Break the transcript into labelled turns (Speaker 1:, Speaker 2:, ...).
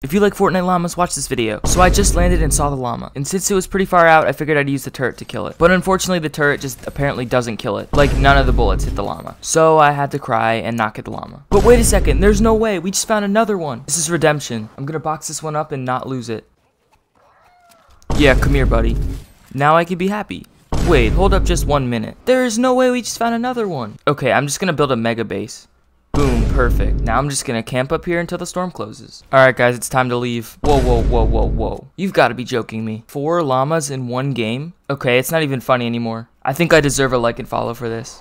Speaker 1: If you like Fortnite llamas, watch this video. So I just landed and saw the llama, and since it was pretty far out, I figured I'd use the turret to kill it. But unfortunately, the turret just apparently doesn't kill it. Like, none of the bullets hit the llama. So I had to cry and not get the llama. But wait a second, there's no way, we just found another one. This is redemption. I'm gonna box this one up and not lose it. Yeah, come here, buddy. Now I can be happy. Wait, hold up just one minute. There is no way we just found another one. Okay, I'm just gonna build a mega base. Boom, perfect. Now I'm just gonna camp up here until the storm closes. Alright guys, it's time to leave. Whoa, whoa, whoa, whoa, whoa. You've gotta be joking me. Four llamas in one game? Okay, it's not even funny anymore. I think I deserve a like and follow for this.